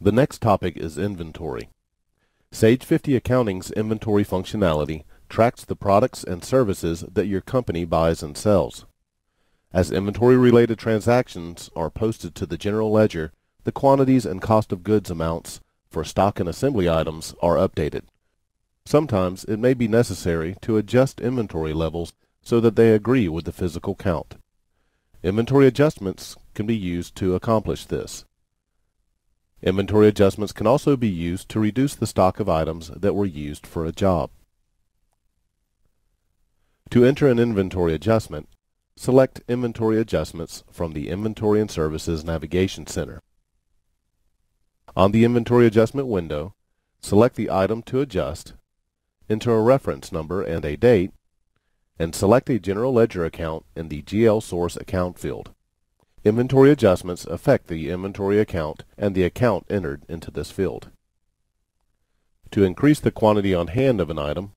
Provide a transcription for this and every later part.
The next topic is inventory. Sage 50 Accounting's inventory functionality tracks the products and services that your company buys and sells. As inventory-related transactions are posted to the general ledger, the quantities and cost of goods amounts for stock and assembly items are updated. Sometimes it may be necessary to adjust inventory levels so that they agree with the physical count. Inventory adjustments can be used to accomplish this. Inventory adjustments can also be used to reduce the stock of items that were used for a job. To enter an inventory adjustment, select Inventory Adjustments from the Inventory and Services Navigation Center. On the Inventory Adjustment window, select the item to adjust, enter a reference number and a date, and select a General Ledger account in the GL Source Account field. Inventory adjustments affect the inventory account and the account entered into this field. To increase the quantity on hand of an item,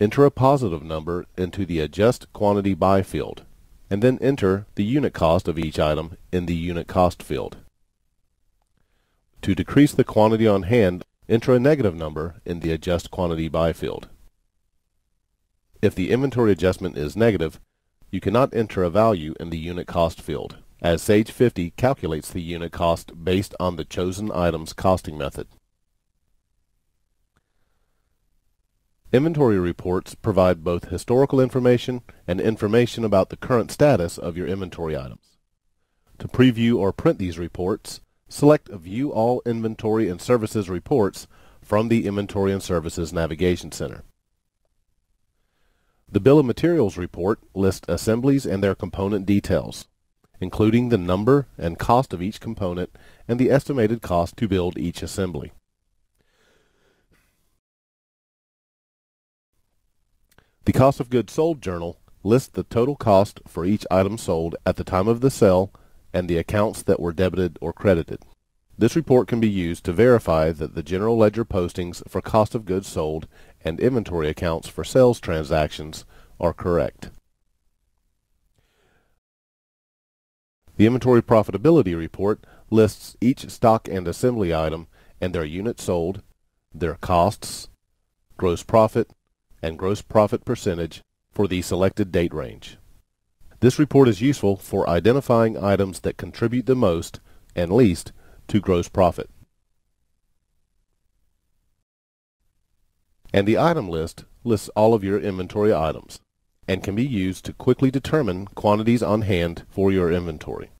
enter a positive number into the Adjust Quantity By field, and then enter the unit cost of each item in the Unit Cost field. To decrease the quantity on hand, enter a negative number in the Adjust Quantity By field. If the inventory adjustment is negative, you cannot enter a value in the Unit Cost field as Sage 50 calculates the unit cost based on the chosen item's costing method. Inventory reports provide both historical information and information about the current status of your inventory items. To preview or print these reports, select View All Inventory and Services Reports from the Inventory and Services Navigation Center. The Bill of Materials report lists assemblies and their component details including the number and cost of each component and the estimated cost to build each assembly. The Cost of Goods Sold journal lists the total cost for each item sold at the time of the sale and the accounts that were debited or credited. This report can be used to verify that the general ledger postings for cost of goods sold and inventory accounts for sales transactions are correct. The Inventory Profitability Report lists each stock and assembly item and their units sold, their costs, gross profit, and gross profit percentage for the selected date range. This report is useful for identifying items that contribute the most and least to gross profit. And the item list lists all of your inventory items and can be used to quickly determine quantities on hand for your inventory.